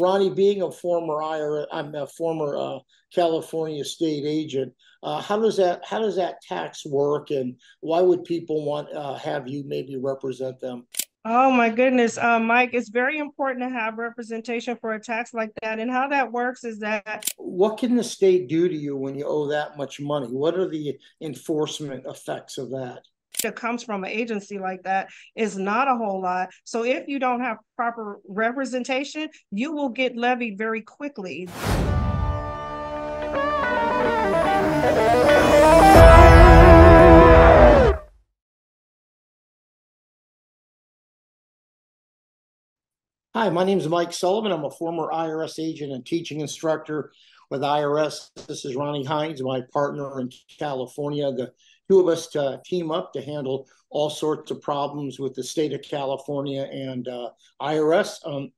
Ronnie, being a former IRS, I'm a former uh, California state agent. Uh, how does that how does that tax work, and why would people want uh, have you maybe represent them? Oh my goodness, uh, Mike, it's very important to have representation for a tax like that. And how that works is that what can the state do to you when you owe that much money? What are the enforcement effects of that? That comes from an agency like that is not a whole lot. So if you don't have proper representation, you will get levied very quickly. Hi, my name is Mike Sullivan. I'm a former IRS agent and teaching instructor with IRS. This is Ronnie Hines, my partner in California. The two of us to team up to handle all sorts of problems with the state of California and uh, IRS. Um,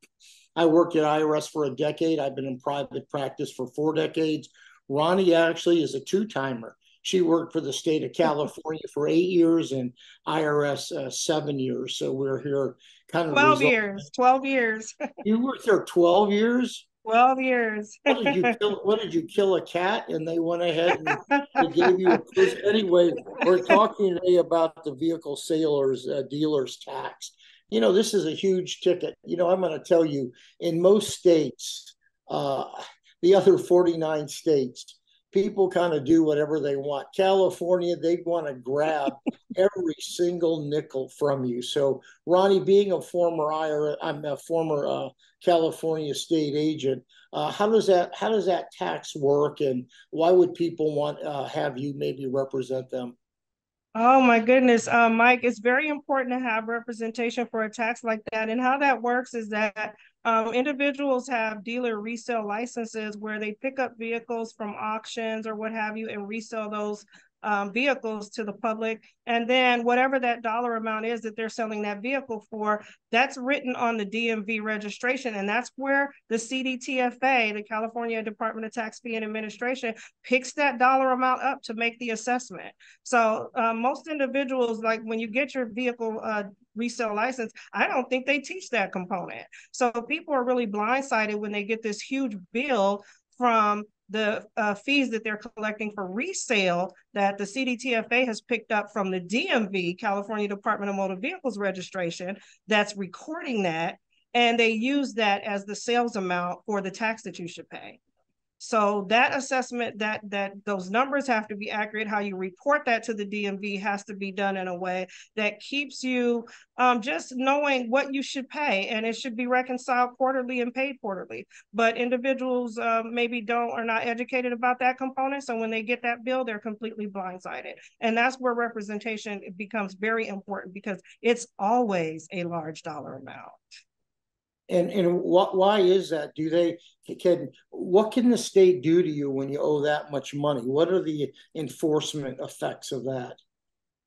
I worked at IRS for a decade. I've been in private practice for four decades. Ronnie actually is a two timer. She worked for the state of California for eight years and IRS uh, seven years. So we're here kind of 12 years 12 years you worked there 12 years 12 years. What did you kill what did you kill a cat and they went ahead and they gave you a quiz? Anyway we're talking today about the vehicle sailors uh, dealers tax. You know this is a huge ticket. You know i'm going to tell you in most states uh, the other 49 states people kind of do whatever they want. California, they want to grab every single nickel from you. So, Ronnie, being a former IRS, I'm a former uh, California state agent. Uh, how does that how does that tax work, and why would people want uh, have you maybe represent them? Oh my goodness, uh, Mike, it's very important to have representation for a tax like that. And how that works is that um, individuals have dealer resale licenses where they pick up vehicles from auctions or what have you and resell those um, vehicles to the public. And then whatever that dollar amount is that they're selling that vehicle for, that's written on the DMV registration. And that's where the CDTFA, the California Department of Tax Fee and Administration, picks that dollar amount up to make the assessment. So uh, most individuals, like when you get your vehicle uh, resale license, I don't think they teach that component. So people are really blindsided when they get this huge bill from the uh, fees that they're collecting for resale that the CDTFA has picked up from the DMV, California Department of Motor Vehicles Registration, that's recording that. And they use that as the sales amount for the tax that you should pay. So that assessment, that that those numbers have to be accurate. How you report that to the DMV has to be done in a way that keeps you um, just knowing what you should pay, and it should be reconciled quarterly and paid quarterly. But individuals uh, maybe don't are not educated about that component, so when they get that bill, they're completely blindsided, and that's where representation becomes very important because it's always a large dollar amount. And and what why is that? Do they can what can the state do to you when you owe that much money? What are the enforcement effects of that?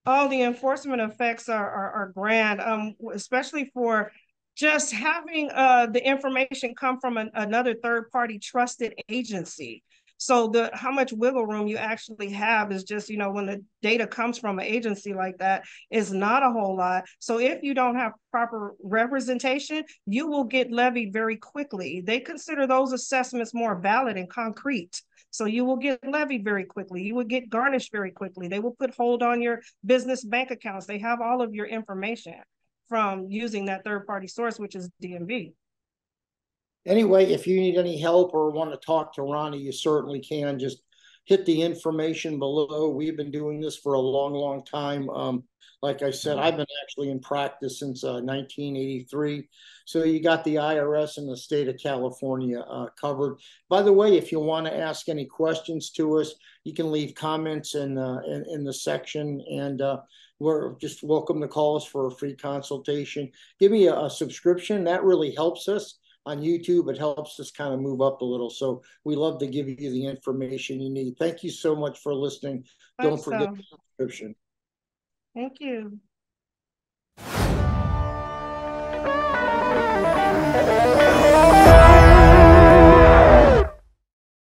Oh, the enforcement effects are are, are grand, um, especially for just having uh, the information come from an, another third party trusted agency. So the how much wiggle room you actually have is just, you know, when the data comes from an agency like that is not a whole lot. So if you don't have proper representation, you will get levied very quickly. They consider those assessments more valid and concrete. So you will get levied very quickly. You will get garnished very quickly. They will put hold on your business bank accounts. They have all of your information from using that third party source, which is DMV anyway, if you need any help or want to talk to Ronnie, you certainly can. Just hit the information below. We've been doing this for a long, long time. Um, like I said, I've been actually in practice since uh, 1983. So you got the IRS and the state of California uh, covered. By the way, if you want to ask any questions to us, you can leave comments in uh, in, in, the section, and uh, we're just welcome to call us for a free consultation. Give me a, a subscription; that really helps us on YouTube. It helps us kind of move up a little. So we love to give you the information you need. Thank you so much for listening. Don't forget the subscription. Thank you.